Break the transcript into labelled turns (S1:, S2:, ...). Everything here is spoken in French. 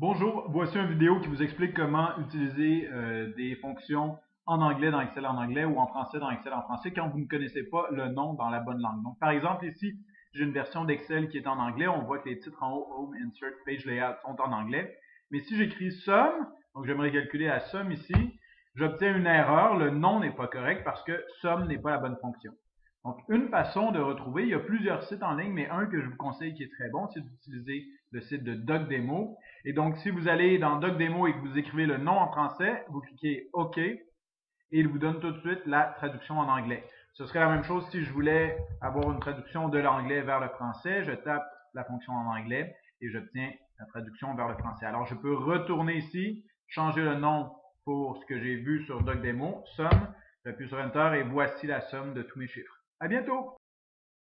S1: Bonjour, voici une vidéo qui vous explique comment utiliser euh, des fonctions en anglais dans Excel en anglais ou en français dans Excel en français quand vous ne connaissez pas le nom dans la bonne langue. Donc, par exemple, ici, j'ai une version d'Excel qui est en anglais. On voit que les titres en haut, Home, Insert, Page Layout sont en anglais. Mais si j'écris Sum, donc j'aimerais calculer la somme ici, j'obtiens une erreur. Le nom n'est pas correct parce que Sum n'est pas la bonne fonction. Donc, une façon de retrouver, il y a plusieurs sites en ligne, mais un que je vous conseille qui est très bon, c'est d'utiliser le site de DocDemo. Et donc, si vous allez dans DocDemo et que vous écrivez le nom en français, vous cliquez OK et il vous donne tout de suite la traduction en anglais. Ce serait la même chose si je voulais avoir une traduction de l'anglais vers le français. Je tape la fonction en anglais et j'obtiens la traduction vers le français. Alors, je peux retourner ici, changer le nom pour ce que j'ai vu sur DocDemo, somme, j'appuie sur Enter et voici la somme de tous mes chiffres. À bientôt!